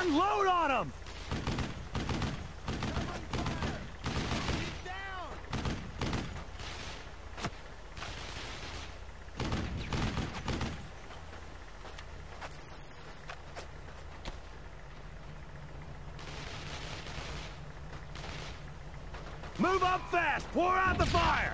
Unload on them! Move up fast! Pour out the fire!